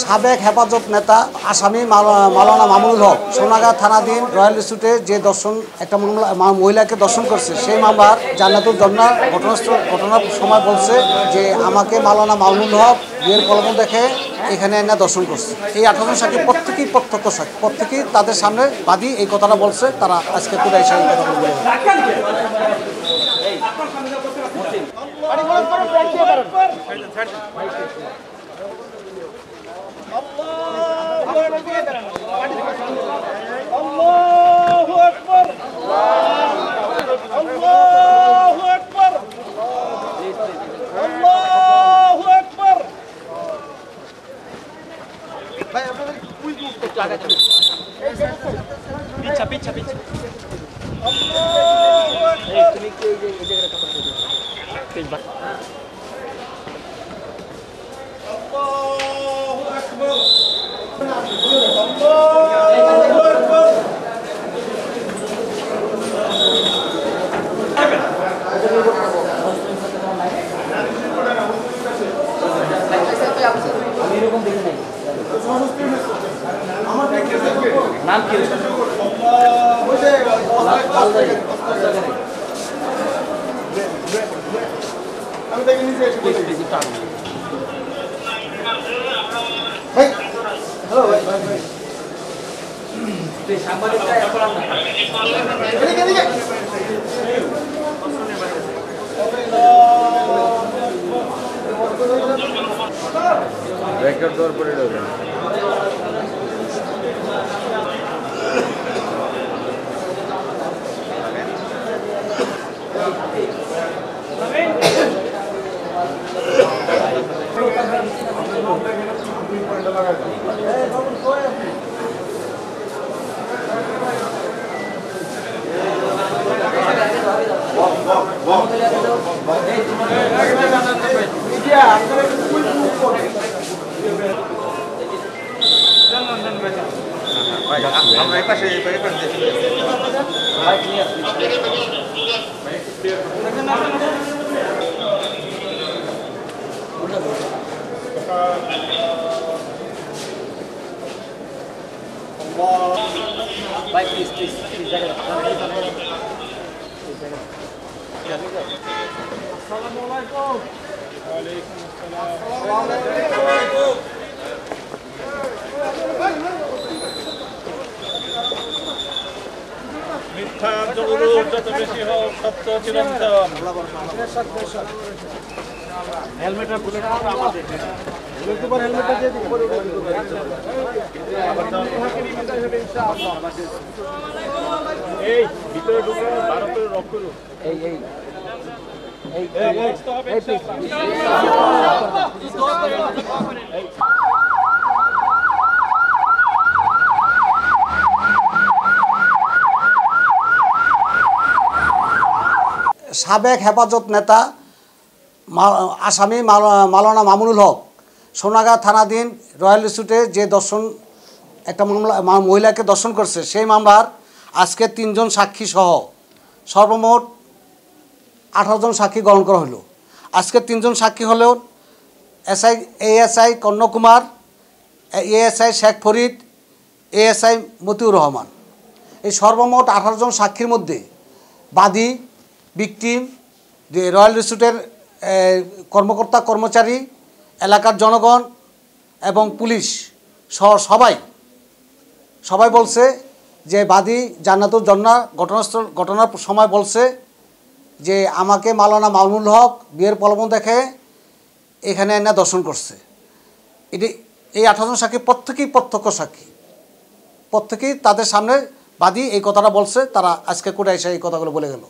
সাবেক হেফাজত নেতা আসামি মাল- মাওলানা মামুনুল হক সোনাগাঁ থানাধীন রয়্যাল ইনস্টিটিউটে যে দর্শন একটা মহিলাকে দর্শন করছে সেই মামলার জান্নাতুল জন্না ঘটনাস্থল ঘটনার সময় বলছে যে আমাকে মালানা মামুনুল হক বিয়ের কলম দেখে এখানে এনে দর্শন করছে। এই আঠারো সাক্ষী প্রত্যেকেই প্রত্যক্ষ সাক্ষী প্রত্যেকেই তাদের সামনে বাদী এই কথাটা বলছে তারা আজকে কোথায় এসে এই आणि म्हणून करून प्रॅक्टिस पीछा पीछा पीछा। एक तुम्हें আল্লাহু আকবার আল্লাহু আকবার রেকর্ড দেওয়ার পড়ে ঢোকেন আমরা এই পাশে এই পাশে দেখি মিথ্যা জরুর যত বেশি হোক সত্য চিরন্তন সাবেক হেফাজত নেতা আসামি মাল- মাওলানা মামুনুল হক। সোনাগাঁ থানাধীন রয়্যাল ইনস্টিটিউটে যে দর্শন, একটা মামলা মহিলাকে দর্শন করছে, সেই মামলার আজকে তিনজন সাক্ষী সহ সর্বমোট আঠারো জন সাক্ষী গ্রহণ করা হলো। আজকে তিনজন সাক্ষী হলেও SI, ASI Kanyakumar, ASI Sheikh Farid, ASI Motiur Rahman. এই সর্বমোট আঠারো জন সাক্ষীর মধ্যে বাদী ভিকটিম যে রয়্যাল ইনস্টিটিউটের কর্মকর্তা, কর্মচারী এলাকার জনগণ এবং পুলিশ সহ সবাই সবাই বলছে যে বাদী জান্নাতুর জন্না ঘটনাস্থল ঘটনার সময় বলছে যে আমাকে মালানা মামুনুল হক বিয়ের প্রলোভন দেখে এখানে এনে দর্শন করছে। এটি, এই আঠারো জন সাক্ষী প্রত্যেকেই প্রত্যক্ষ সাক্ষী। প্রত্যেকেই তাদের সামনে বাদী এই কথাটা বলছে, তারা আজকে কোর্টে এসে এই কথাগুলো বলে গেল।